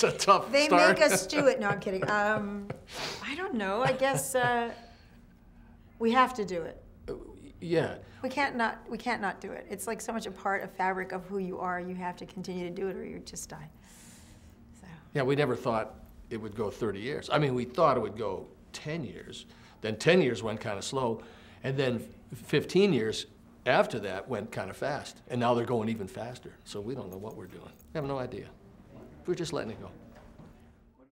That's a tough They start. make us do it. No, I'm kidding. Um, I don't know. I guess uh, we have to do it. yeah. We can't not. We can't not do it. It's like so much a part of fabric of who you are. You have to continue to do it, or you just die. So Yeah, we never thought it would go 30 years. I mean, we thought it would go 10 years. Then 10 years went kind of slow. And then 15 years after that went kind of fast. And now they're going even faster. So we don't know what we're doing. We have no idea. We're just letting it go.